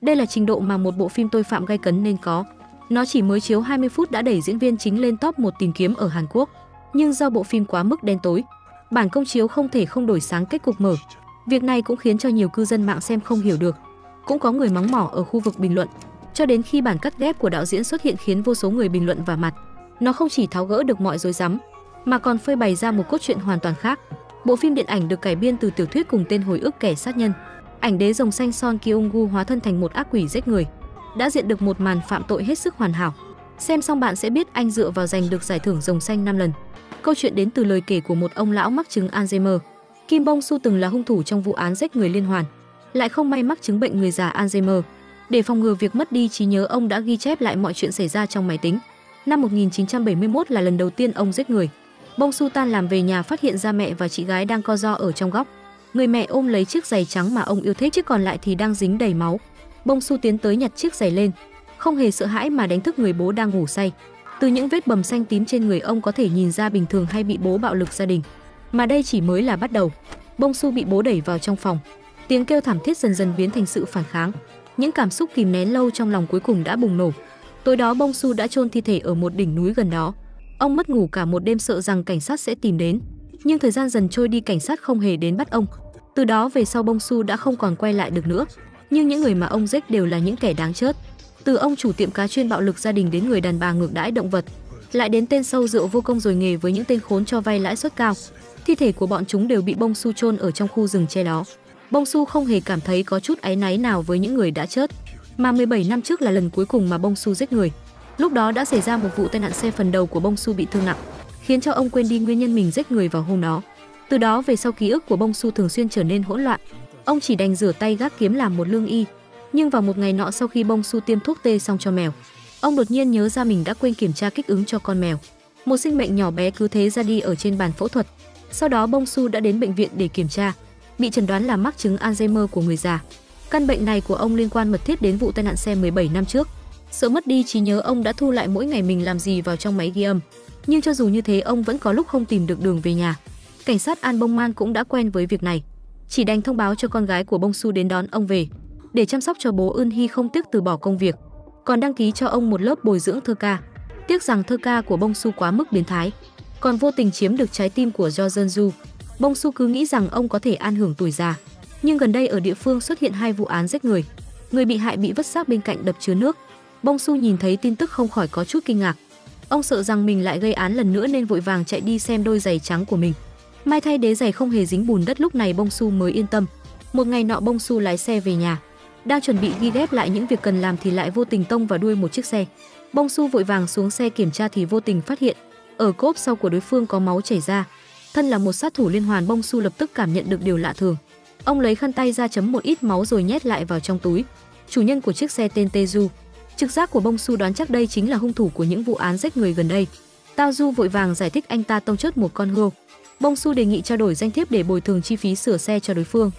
Đây là trình độ mà một bộ phim tội phạm gay cấn nên có. Nó chỉ mới chiếu 20 phút đã đẩy diễn viên chính lên top 1 tìm kiếm ở Hàn Quốc. Nhưng do bộ phim quá mức đen tối, bản công chiếu không thể không đổi sáng kết cục mở. Việc này cũng khiến cho nhiều cư dân mạng xem không hiểu được. Cũng có người mắng mỏ ở khu vực bình luận, cho đến khi bản cắt ghép của đạo diễn xuất hiện khiến vô số người bình luận vào mặt. Nó không chỉ tháo gỡ được mọi rối rắm, mà còn phơi bày ra một cốt truyện hoàn toàn khác. Bộ phim điện ảnh được cải biên từ tiểu thuyết cùng tên hồi ức kẻ sát nhân. Ảnh đế rồng xanh Son Kyung-gu hóa thân thành một ác quỷ giết người, đã diện được một màn phạm tội hết sức hoàn hảo. Xem xong bạn sẽ biết anh dựa vào giành được giải thưởng rồng xanh 5 lần. Câu chuyện đến từ lời kể của một ông lão mắc chứng Alzheimer. Kim Bong Su từng là hung thủ trong vụ án giết người liên hoàn, lại không may mắc chứng bệnh người già Alzheimer. Để phòng ngừa việc mất đi trí nhớ, ông đã ghi chép lại mọi chuyện xảy ra trong máy tính. Năm 1971 là lần đầu tiên ông giết người. Bong Su Tan làm về nhà phát hiện ra mẹ và chị gái đang co ro ở trong góc. Người mẹ ôm lấy chiếc giày trắng mà ông yêu thích, chiếc còn lại thì đang dính đầy máu. Bông Su tiến tới nhặt chiếc giày lên, không hề sợ hãi mà đánh thức người bố đang ngủ say. Từ những vết bầm xanh tím trên người ông có thể nhìn ra bình thường hay bị bố bạo lực gia đình. Mà đây chỉ mới là bắt đầu. Bông Su bị bố đẩy vào trong phòng. Tiếng kêu thảm thiết dần dần biến thành sự phản kháng. Những cảm xúc kìm nén lâu trong lòng cuối cùng đã bùng nổ. Tối đó Bông Su đã chôn thi thể ở một đỉnh núi gần đó. Ông mất ngủ cả một đêm sợ rằng cảnh sát sẽ tìm đến. Nhưng thời gian dần trôi đi cảnh sát không hề đến bắt ông. Từ đó về sau Bông Su đã không còn quay lại được nữa. Nhưng những người mà ông giết đều là những kẻ đáng chết. Từ ông chủ tiệm cá chuyên bạo lực gia đình đến người đàn bà ngược đãi động vật, lại đến tên sâu rượu vô công rồi nghề với những tên khốn cho vay lãi suất cao. Thi thể của bọn chúng đều bị Bông Su chôn ở trong khu rừng che đó. Bông Su không hề cảm thấy có chút áy náy nào với những người đã chết, mà 17 năm trước là lần cuối cùng mà Bông Su giết người. Lúc đó đã xảy ra một vụ tai nạn xe phần đầu của Bông Su bị thương nặng, khiến cho ông quên đi nguyên nhân mình giết người vào hôm đó. Từ đó về sau ký ức của Bông Su thường xuyên trở nên hỗn loạn. Ông chỉ đành rửa tay gác kiếm làm một lương y. Nhưng vào một ngày nọ sau khi Bông Su tiêm thuốc tê xong cho mèo, ông đột nhiên nhớ ra mình đã quên kiểm tra kích ứng cho con mèo. Một sinh mệnh nhỏ bé cứ thế ra đi ở trên bàn phẫu thuật. Sau đó Bông Su đã đến bệnh viện để kiểm tra, bị chẩn đoán là mắc chứng Alzheimer của người già. Căn bệnh này của ông liên quan mật thiết đến vụ tai nạn xe 17 năm trước. Sợ mất đi trí nhớ ông đã thu lại mỗi ngày mình làm gì vào trong máy ghi âm. Nhưng cho dù như thế, ông vẫn có lúc không tìm được đường về nhà. Cảnh sát An Bông Man cũng đã quen với việc này. Chỉ đành thông báo cho con gái của Bông Su đến đón ông về. Để chăm sóc cho bố Ưn Hy không tiếc từ bỏ công việc. Còn đăng ký cho ông một lớp bồi dưỡng thơ ca. Tiếc rằng thơ ca của Bông Su quá mức biến thái. Còn vô tình chiếm được trái tim của Jo Jeon Du. Bông Su cứ nghĩ rằng ông có thể an hưởng tuổi già. Nhưng gần đây ở địa phương xuất hiện hai vụ án giết người. Người bị hại bị vứt xác bên cạnh đập chứa nước. Bông Su nhìn thấy tin tức không khỏi có chút kinh ngạc. Ông sợ rằng mình lại gây án lần nữa nên vội vàng chạy đi xem đôi giày trắng của mình. May thay đế giày không hề dính bùn đất lúc này Bông Su mới yên tâm. Một ngày nọ Bông Su lái xe về nhà, đang chuẩn bị ghi ghép lại những việc cần làm thì lại vô tình tông vào đuôi một chiếc xe. Bông Su vội vàng xuống xe kiểm tra thì vô tình phát hiện ở cốp sau của đối phương có máu chảy ra. Thân là một sát thủ liên hoàn Bông Su lập tức cảm nhận được điều lạ thường. Ông lấy khăn tay ra chấm một ít máu rồi nhét lại vào trong túi. Chủ nhân của chiếc xe tên Teju Trực giác của Bông Su đoán chắc đây chính là hung thủ của những vụ án giết người gần đây. Tao Du vội vàng giải thích anh ta tông chốt một con hươu. Bông Su đề nghị trao đổi danh thiếp để bồi thường chi phí sửa xe cho đối phương.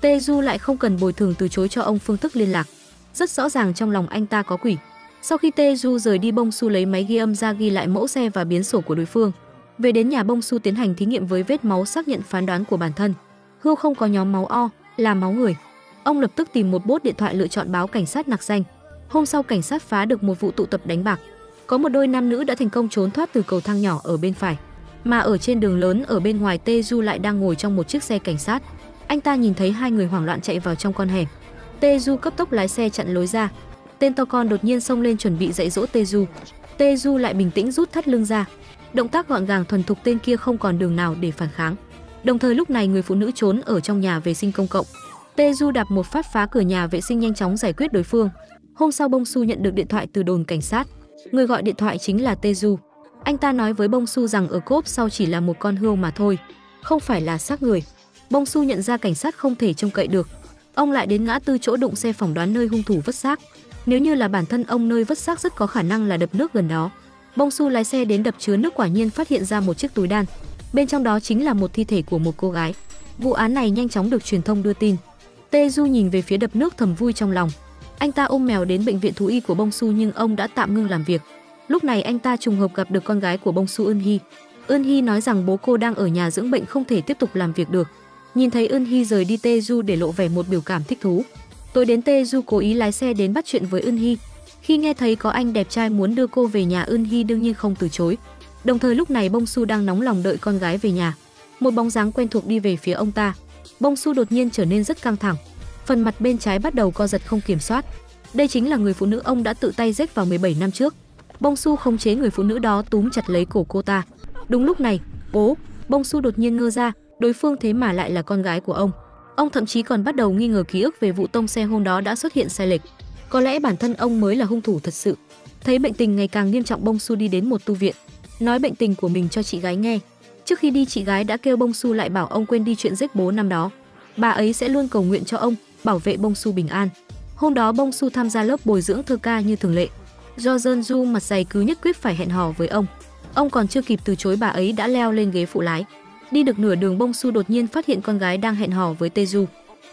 Tê Du lại không cần bồi thường từ chối cho ông phương thức liên lạc. Rất rõ ràng trong lòng anh ta có quỷ. Sau khi Tê Du rời đi Bông Su lấy máy ghi âm ra ghi lại mẫu xe và biến sổ của đối phương. Về đến nhà Bông Su tiến hành thí nghiệm với vết máu xác nhận phán đoán của bản thân. Hươu không có nhóm máu O, là máu người. Ông lập tức tìm một bốt điện thoại lựa chọn báo cảnh sát nặc danh. Hôm sau cảnh sát phá được một vụ tụ tập đánh bạc. Có một đôi nam nữ đã thành công trốn thoát từ cầu thang nhỏ ở bên phải. Mà ở trên đường lớn, ở bên ngoài Tê Du lại đang ngồi trong một chiếc xe cảnh sát. Anh ta nhìn thấy hai người hoảng loạn chạy vào trong con hẻm. Tê Du cấp tốc lái xe chặn lối ra. Tên to con đột nhiên xông lên chuẩn bị dạy dỗ Tê Du. Tê Du lại bình tĩnh rút thắt lưng ra. Động tác gọn gàng thuần thục tên kia không còn đường nào để phản kháng. Đồng thời lúc này người phụ nữ trốn ở trong nhà vệ sinh công cộng. Tê Du đạp một phát phá cửa nhà vệ sinh nhanh chóng giải quyết đối phương. Hôm sau Bông Su nhận được điện thoại từ đồn cảnh sát. Người gọi điện thoại chính là Tê Du. Anh ta nói với Bông Su rằng ở cốp sau chỉ là một con hươu mà thôi, không phải là xác người. Bông Su nhận ra cảnh sát không thể trông cậy được. Ông lại đến ngã tư chỗ đụng xe phỏng đoán nơi hung thủ vứt xác. Nếu như là bản thân ông nơi vứt xác rất có khả năng là đập nước gần đó. Bông Su lái xe đến đập chứa nước quả nhiên phát hiện ra một chiếc túi đan. Bên trong đó chính là một thi thể của một cô gái. Vụ án này nhanh chóng được truyền thông đưa tin. Tê Du nhìn về phía đập nước thầm vui trong lòng. Anh ta ôm mèo đến bệnh viện thú y của Bông Su nhưng ông đã tạm ngưng làm việc. Lúc này anh ta trùng hợp gặp được con gái của Bông Su Ưn Hi. Ưn Hi nói rằng bố cô đang ở nhà dưỡng bệnh không thể tiếp tục làm việc được. Nhìn thấy Ưn Hi rời đi Teju để lộ vẻ một biểu cảm thích thú. Tối đến Teju cố ý lái xe đến bắt chuyện với Ưn Hi. Khi nghe thấy có anh đẹp trai muốn đưa cô về nhà, Ưn Hi đương nhiên không từ chối. Đồng thời lúc này Bông Su đang nóng lòng đợi con gái về nhà. Một bóng dáng quen thuộc đi về phía ông ta. Bông Su đột nhiên trở nên rất căng thẳng. Phần mặt bên trái bắt đầu co giật không kiểm soát. Đây chính là người phụ nữ ông đã tự tay giết vào 17 năm trước. Bông Su khống chế người phụ nữ đó túm chặt lấy cổ cô ta. Đúng lúc này, bố, Bông Su đột nhiên ngơ ra, đối phương thế mà lại là con gái của ông. Ông thậm chí còn bắt đầu nghi ngờ ký ức về vụ tông xe hôm đó đã xuất hiện sai lệch. Có lẽ bản thân ông mới là hung thủ thật sự. Thấy bệnh tình ngày càng nghiêm trọng Bông Su đi đến một tu viện, nói bệnh tình của mình cho chị gái nghe. Trước khi đi chị gái đã kêu Bông Su lại bảo ông quên đi chuyện giết bố năm đó. Bà ấy sẽ luôn cầu nguyện cho ông, bảo vệ Bông Su bình an. Hôm đó Bông Su tham gia lớp bồi dưỡng thơ ca như thường lệ. Do Dơn Du mặt dày cứ nhất quyết phải hẹn hò với ông. Ông còn chưa kịp từ chối bà ấy đã leo lên ghế phụ lái. Đi được nửa đường Bông Su đột nhiên phát hiện con gái đang hẹn hò với Tê Du.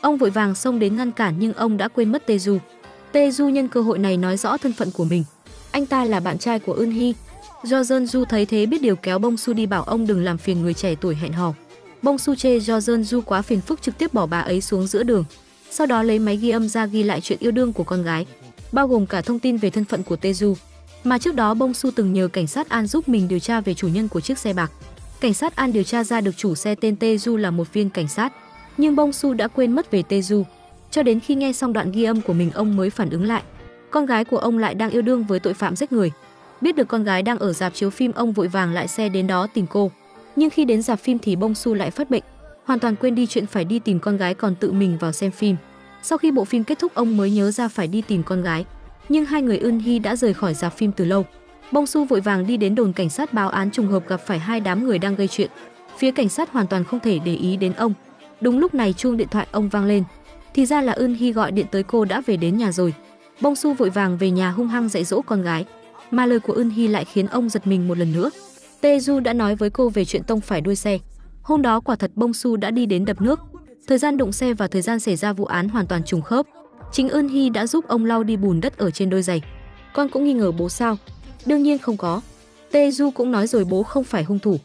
Ông vội vàng xông đến ngăn cản nhưng ông đã quên mất Tê Du. Tê Du nhân cơ hội này nói rõ thân phận của mình. Anh ta là bạn trai của Ưn Hy. Do dân Du thấy thế biết điều kéo Bông Su đi bảo ông đừng làm phiền người trẻ tuổi hẹn hò. Bông Su chê do dân Du quá phiền phức trực tiếp bỏ bà ấy xuống giữa đường. Sau đó lấy máy ghi âm ra ghi lại chuyện yêu đương của con gái, bao gồm cả thông tin về thân phận của Teju. Mà trước đó Bông Su từng nhờ cảnh sát An giúp mình điều tra về chủ nhân của chiếc xe bạc. Cảnh sát An điều tra ra được chủ xe tên Teju là một viên cảnh sát, nhưng Bông Su đã quên mất về Teju. Cho đến khi nghe xong đoạn ghi âm của mình ông mới phản ứng lại. Con gái của ông lại đang yêu đương với tội phạm giết người. Biết được con gái đang ở dạp chiếu phim ông vội vàng lại xe đến đó tìm cô. Nhưng khi đến dạp phim thì Bông Su lại phát bệnh, hoàn toàn quên đi chuyện phải đi tìm con gái còn tự mình vào xem phim. Sau khi bộ phim kết thúc, ông mới nhớ ra phải đi tìm con gái. Nhưng hai người Ưn Hy đã rời khỏi rạp phim từ lâu. Bông Su vội vàng đi đến đồn cảnh sát báo án trùng hợp gặp phải hai đám người đang gây chuyện. Phía cảnh sát hoàn toàn không thể để ý đến ông. Đúng lúc này chuông điện thoại ông vang lên. Thì ra là Ưn Hy gọi điện tới cô đã về đến nhà rồi. Bông Su vội vàng về nhà hung hăng dạy dỗ con gái. Mà lời của Ưn Hy lại khiến ông giật mình một lần nữa. Tê Du đã nói với cô về chuyện tông phải đuôi xe. Hôm đó quả thật Bông Su đã đi đến đập nước. Thời gian đụng xe và thời gian xảy ra vụ án hoàn toàn trùng khớp. Chính Ưn Hy đã giúp ông lau đi bùn đất ở trên đôi giày. Con cũng nghi ngờ bố sao? Đương nhiên không có. Tê Du cũng nói rồi bố không phải hung thủ.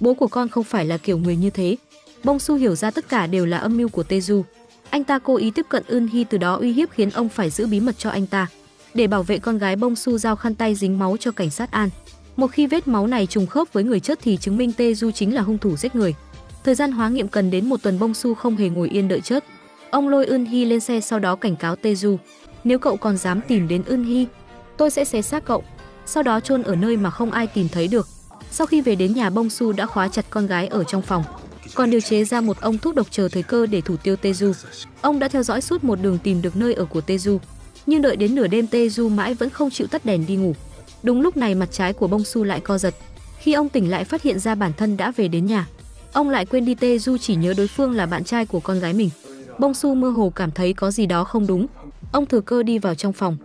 Bố của con không phải là kiểu người như thế. Bông Su hiểu ra tất cả đều là âm mưu của Tê Du. Anh ta cố ý tiếp cận Ưn Hy từ đó uy hiếp khiến ông phải giữ bí mật cho anh ta. Để bảo vệ con gái Bông Su giao khăn tay dính máu cho cảnh sát An. Một khi vết máu này trùng khớp với người chết thì chứng minh Tê Du chính là hung thủ giết người. Thời gian hóa nghiệm cần đến một tuần Bông Su không hề ngồi yên đợi chết. Ông lôi Ưn Hy lên xe sau đó cảnh cáo Tê Du. Nếu cậu còn dám tìm đến Ưn Hy, tôi sẽ xé xác cậu sau đó chôn ở nơi mà không ai tìm thấy được. Sau khi về đến nhà Bông Su đã khóa chặt con gái ở trong phòng, còn điều chế ra một ông thuốc độc chờ thời cơ để thủ tiêu Teju. Ông đã theo dõi suốt một đường tìm được nơi ở của Teju, nhưng đợi đến nửa đêm Teju mãi vẫn không chịu tắt đèn đi ngủ. Đúng lúc này mặt trái của Bông Su lại co giật. Khi ông tỉnh lại phát hiện ra bản thân đã về đến nhà, ông lại quên đi Teju chỉ nhớ đối phương là bạn trai của con gái mình. Bông Su mơ hồ cảm thấy có gì đó không đúng. Ông thừa cơ đi vào trong phòng,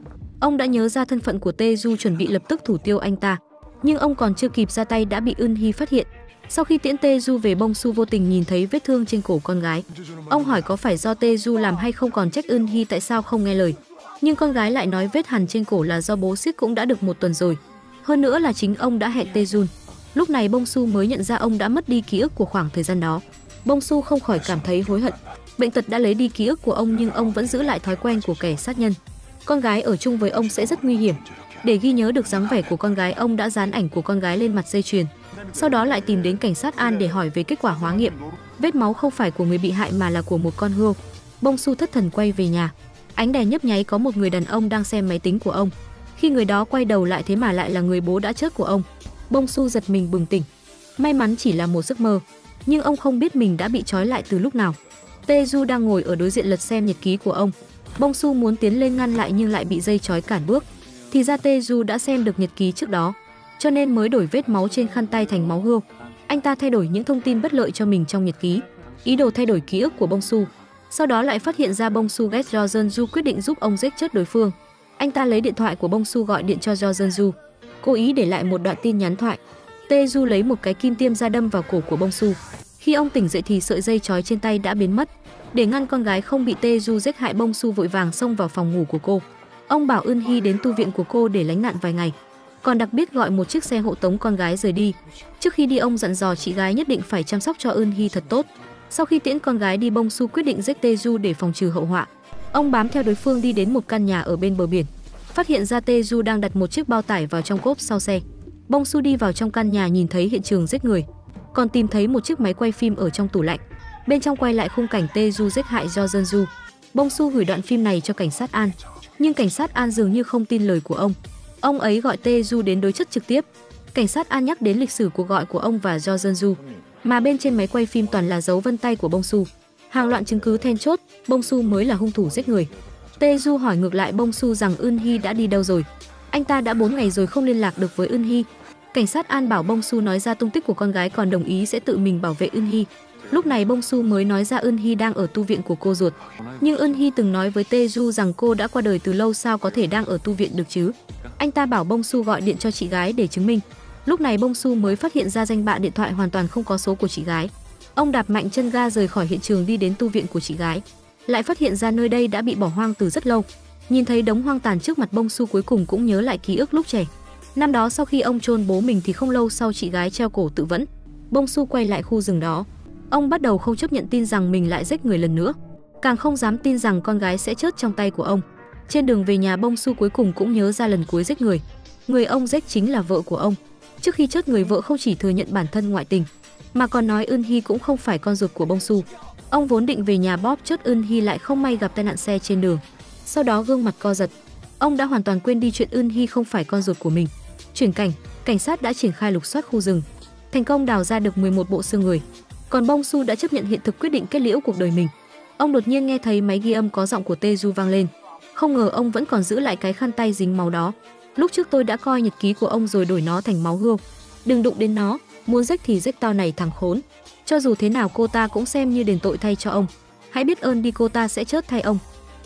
Ông đã nhớ ra thân phận của Tê Du chuẩn bị lập tức thủ tiêu anh ta, nhưng ông còn chưa kịp ra tay đã bị Ưn Hy phát hiện. Sau khi tiễn Tê Du về Bông Su vô tình nhìn thấy vết thương trên cổ con gái. Ông hỏi có phải do Tê Du làm hay không còn trách Ưn Hy tại sao không nghe lời. Nhưng con gái lại nói vết hằn trên cổ là do bố siết cũng đã được một tuần rồi. Hơn nữa là chính ông đã hẹn Tê Jun. Lúc này Bông Su mới nhận ra ông đã mất đi ký ức của khoảng thời gian đó. Bông Su không khỏi cảm thấy hối hận. Bệnh tật đã lấy đi ký ức của ông nhưng ông vẫn giữ lại thói quen của kẻ sát nhân con gái ở chung với ông sẽ rất nguy hiểm. Để ghi nhớ được dáng vẻ của con gái, ông đã dán ảnh của con gái lên mặt dây chuyền. Sau đó lại tìm đến cảnh sát An để hỏi về kết quả hóa nghiệm. Vết máu không phải của người bị hại mà là của một con hươu. Bông Su thất thần quay về nhà. Ánh đèn nhấp nháy có một người đàn ông đang xem máy tính của ông. Khi người đó quay đầu lại thế mà lại là người bố đã chết của ông. Bông Su giật mình bừng tỉnh. May mắn chỉ là một giấc mơ, nhưng ông không biết mình đã bị trói lại từ lúc nào. Tê Du đang ngồi ở đối diện lật xem nhật ký của ông. Bông Su muốn tiến lên ngăn lại nhưng lại bị dây trói cản bước. Thì ra Tê Du đã xem được nhật ký trước đó, cho nên mới đổi vết máu trên khăn tay thành máu hươu. Anh ta thay đổi những thông tin bất lợi cho mình trong nhật ký, ý đồ thay đổi ký ức của Bông Su. Sau đó lại phát hiện ra Bông Su ghét Jo Jun Du quyết định giúp ông giết chết đối phương. Anh ta lấy điện thoại của Bông Su gọi điện cho Jo Jun Du, cố ý để lại một đoạn tin nhắn thoại. Tê Du lấy một cái kim tiêm ra đâm vào cổ của Bông Su. Khi ông tỉnh dậy thì sợi dây chói trên tay đã biến mất. Để ngăn con gái không bị Tê Du giết hại Bông Su vội vàng xông vào phòng ngủ của cô. Ông bảo Ưn Hy đến tu viện của cô để lánh nạn vài ngày. Còn đặc biệt gọi một chiếc xe hộ tống con gái rời đi. Trước khi đi ông dặn dò chị gái nhất định phải chăm sóc cho Ưn Hy thật tốt. Sau khi tiễn con gái đi Bông Su quyết định giết Tê Du để phòng trừ hậu họa. Ông bám theo đối phương đi đến một căn nhà ở bên bờ biển, phát hiện ra Teju đang đặt một chiếc bao tải vào trong cốp sau xe. Bong Su đi vào trong căn nhà nhìn thấy hiện trường giết người, còn tìm thấy một chiếc máy quay phim ở trong tủ lạnh. Bên trong quay lại khung cảnh Teju giết hại do dân du. Bong Su gửi đoạn phim này cho cảnh sát An, nhưng cảnh sát An dường như không tin lời của ông. Ông ấy gọi Teju đến đối chất trực tiếp. Cảnh sát An nhắc đến lịch sử cuộc gọi của ông và do dân du, mà bên trên máy quay phim toàn là dấu vân tay của Bong Su. Hàng loạt chứng cứ then chốt, Bong Su mới là hung thủ giết người. Teju hỏi ngược lại Bông Su rằng Ưn Hy đã đi đâu rồi. Anh ta đã 4 ngày rồi không liên lạc được với Ưn Hy. Cảnh sát An bảo Bông Su nói ra tung tích của con gái còn đồng ý sẽ tự mình bảo vệ Ưn Hy. Lúc này Bông Su mới nói ra Ưn Hy đang ở tu viện của cô ruột. Nhưng Ưn Hy từng nói với Teju rằng cô đã qua đời từ lâu sao có thể đang ở tu viện được chứ. Anh ta bảo Bông Su gọi điện cho chị gái để chứng minh. Lúc này Bông Su mới phát hiện ra danh bạ điện thoại hoàn toàn không có số của chị gái. Ông đạp mạnh chân ga rời khỏi hiện trường đi đến tu viện của chị gái. Lại phát hiện ra nơi đây đã bị bỏ hoang từ rất lâu. Nhìn thấy đống hoang tàn trước mặt Bông Su cuối cùng cũng nhớ lại ký ức lúc trẻ. Năm đó sau khi ông chôn bố mình thì không lâu sau chị gái treo cổ tự vẫn. Bông Su quay lại khu rừng đó. Ông bắt đầu không chấp nhận tin rằng mình lại giết người lần nữa, càng không dám tin rằng con gái sẽ chết trong tay của ông. Trên đường về nhà Bông Su cuối cùng cũng nhớ ra lần cuối giết người. Người ông giết chính là vợ của ông. Trước khi chết người vợ không chỉ thừa nhận bản thân ngoại tình, mà còn nói Ưn Hy cũng không phải con ruột của Bông Su. Ông vốn định về nhà bóp chốt Ưn Hy lại không may gặp tai nạn xe trên đường. Sau đó gương mặt co giật. Ông đã hoàn toàn quên đi chuyện Ưn Hy không phải con ruột của mình. Chuyển cảnh, cảnh sát đã triển khai lục soát khu rừng, thành công đào ra được 11 bộ xương người. Còn Bong Su đã chấp nhận hiện thực quyết định kết liễu cuộc đời mình. Ông đột nhiên nghe thấy máy ghi âm có giọng của Teju vang lên. Không ngờ ông vẫn còn giữ lại cái khăn tay dính máu đó. Lúc trước tôi đã coi nhật ký của ông rồi đổi nó thành máu hươu. Đừng đụng đến nó, muốn rách thì rách tao này thằng khốn. Cho dù thế nào cô ta cũng xem như đền tội thay cho ông. Hãy biết ơn đi cô ta sẽ chết thay ông.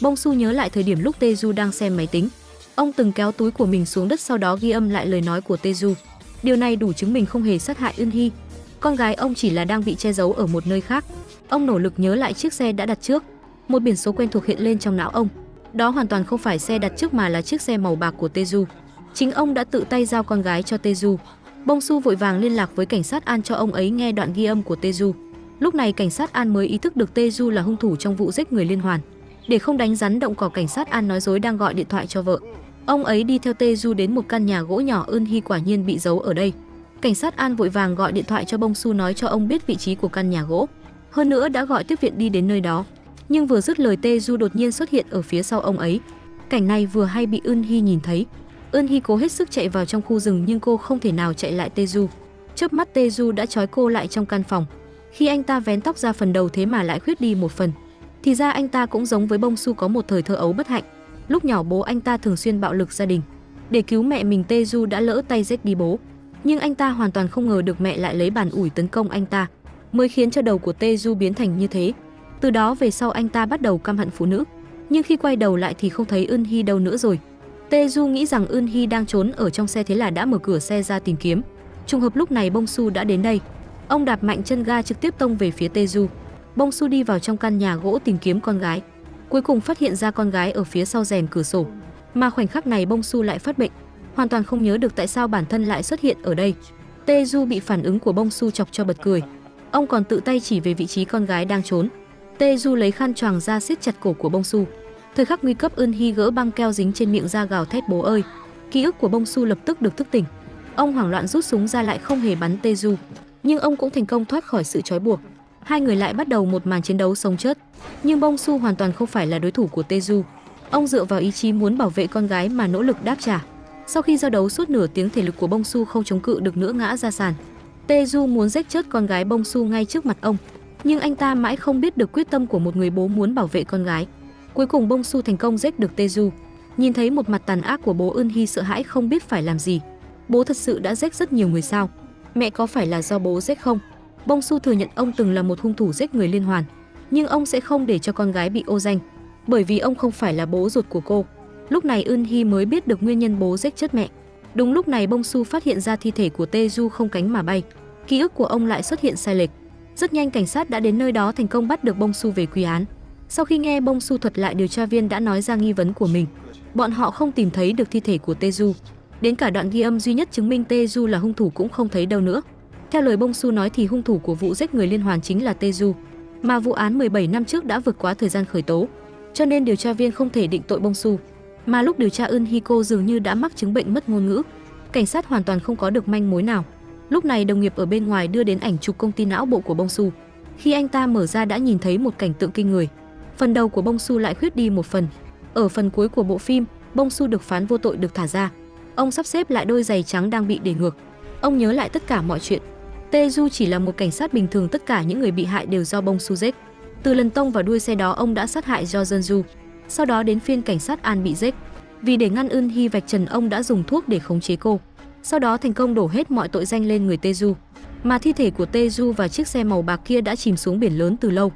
Bông Su nhớ lại thời điểm lúc Teju đang xem máy tính. Ông từng kéo túi của mình xuống đất sau đó ghi âm lại lời nói của Teju. Điều này đủ chứng minh không hề sát hại Ưn Hi. Con gái ông chỉ là đang bị che giấu ở một nơi khác. Ông nỗ lực nhớ lại chiếc xe đã đặt trước. Một biển số quen thuộc hiện lên trong não ông. Đó hoàn toàn không phải xe đặt trước mà là chiếc xe màu bạc của Teju. Chính ông đã tự tay giao con gái cho Teju. Bông Su vội vàng liên lạc với cảnh sát An cho ông ấy nghe đoạn ghi âm của Teju. Lúc này cảnh sát An mới ý thức được Teju là hung thủ trong vụ giết người liên hoàn. Để không đánh rắn động cỏ, cảnh sát An nói dối đang gọi điện thoại cho vợ. Ông ấy đi theo Teju đến một căn nhà gỗ nhỏ ơn hy quả nhiên bị giấu ở đây. Cảnh sát An vội vàng gọi điện thoại cho Bông Su nói cho ông biết vị trí của căn nhà gỗ. Hơn nữa đã gọi tiếp viện đi đến nơi đó. Nhưng vừa dứt lời Teju đột nhiên xuất hiện ở phía sau ông ấy. Cảnh này vừa hay bị Eun Hy nhìn thấy. Ưn Hi cố hết sức chạy vào trong khu rừng nhưng cô không thể nào chạy lại Teju. Chớp mắt Teju đã trói cô lại trong căn phòng. Khi anh ta vén tóc ra phần đầu thế mà lại khuyết đi một phần. Thì ra anh ta cũng giống với Bông Su có một thời thơ ấu bất hạnh. Lúc nhỏ bố anh ta thường xuyên bạo lực gia đình. Để cứu mẹ mình Teju đã lỡ tay giết đi bố. Nhưng anh ta hoàn toàn không ngờ được mẹ lại lấy bàn ủi tấn công anh ta, mới khiến cho đầu của Teju biến thành như thế. Từ đó về sau anh ta bắt đầu căm hận phụ nữ. Nhưng khi quay đầu lại thì không thấy Ưn Hi đâu nữa rồi. Teju nghĩ rằng Eun Hi đang trốn ở trong xe thế là đã mở cửa xe ra tìm kiếm. Trùng hợp lúc này Bông Su đã đến đây. Ông đạp mạnh chân ga trực tiếp tông về phía Teju. Bông Su đi vào trong căn nhà gỗ tìm kiếm con gái. Cuối cùng phát hiện ra con gái ở phía sau rèm cửa sổ. Mà khoảnh khắc này Bông Su lại phát bệnh, hoàn toàn không nhớ được tại sao bản thân lại xuất hiện ở đây. Teju bị phản ứng của Bông Su chọc cho bật cười. Ông còn tự tay chỉ về vị trí con gái đang trốn. Teju lấy khăn choàng ra siết chặt cổ của Bông Su. Thời khắc nguy cấp Eun Hy gỡ băng keo dính trên miệng ra gào thét bố ơi. Ký ức của Bông Su lập tức được thức tỉnh. Ông hoảng loạn rút súng ra lại không hề bắn Teju, nhưng ông cũng thành công thoát khỏi sự trói buộc. Hai người lại bắt đầu một màn chiến đấu sống chết. Nhưng Bông Su hoàn toàn không phải là đối thủ của Teju. Ông dựa vào ý chí muốn bảo vệ con gái mà nỗ lực đáp trả. Sau khi giao đấu suốt nửa tiếng thể lực của Bông Su không chống cự được nữa ngã ra sàn. Teju muốn giết chết con gái Bông Su ngay trước mặt ông, nhưng anh ta mãi không biết được quyết tâm của một người bố muốn bảo vệ con gái. Cuối cùng Bông Su thành công giết được Teju. Nhìn thấy một mặt tàn ác của bố Ưn Hy sợ hãi không biết phải làm gì. Bố thật sự đã giết rất nhiều người sao? Mẹ có phải là do bố giết không? Bông Su thừa nhận ông từng là một hung thủ giết người liên hoàn, nhưng ông sẽ không để cho con gái bị ô danh, bởi vì ông không phải là bố ruột của cô. Lúc này Ưn Hy mới biết được nguyên nhân bố giết chết mẹ. Đúng lúc này Bông Su phát hiện ra thi thể của Teju không cánh mà bay. Ký ức của ông lại xuất hiện sai lệch. Rất nhanh cảnh sát đã đến nơi đó thành công bắt được Bông Su về quy án. Sau khi nghe Bông Su thuật lại điều tra viên đã nói ra nghi vấn của mình, bọn họ không tìm thấy được thi thể của Teju. Đến cả đoạn ghi âm duy nhất chứng minh Teju là hung thủ cũng không thấy đâu nữa. Theo lời Bông Su nói thì hung thủ của vụ giết người liên hoàn chính là Teju, mà vụ án 17 năm trước đã vượt quá thời gian khởi tố. cho nên điều tra viên không thể định tội Bông Su. Mà lúc điều tra Eun Hiko dường như đã mắc chứng bệnh mất ngôn ngữ. Cảnh sát hoàn toàn không có được manh mối nào. Lúc này đồng nghiệp ở bên ngoài đưa đến ảnh chụp công ty não bộ của Bông Su. Khi anh ta mở ra đã nhìn thấy một cảnh tượng kinh người. Phần đầu của Bông Su lại khuyết đi một phần. Ở phần cuối của bộ phim, Bông Su được phán vô tội được thả ra. Ông sắp xếp lại đôi giày trắng đang bị để ngược. Ông nhớ lại tất cả mọi chuyện. tê du chỉ là một cảnh sát bình thường, tất cả những người bị hại đều do Bông Su giết. Từ lần tông vào đuôi xe đó ông đã sát hại do dân du Sau đó đến phiên cảnh sát An bị giết. Vì để ngăn Ưn Hy vạch trần ông đã dùng thuốc để khống chế cô. Sau đó thành công đổ hết mọi tội danh lên người tê du Mà thi thể của tê du và chiếc xe màu bạc kia đã chìm xuống biển lớn từ lâu.